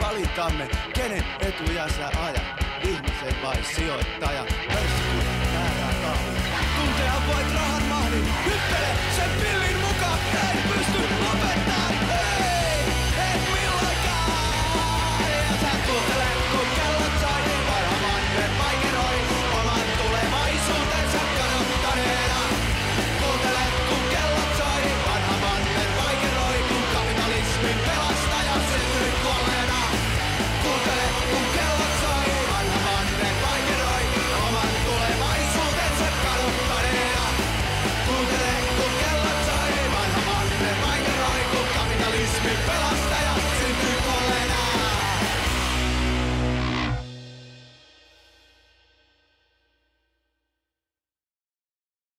Valintamme, kenen etuja sä ajat. Ihmisen vai sijoittaja, pörssi määrää kahvin. Tuntea voit rahan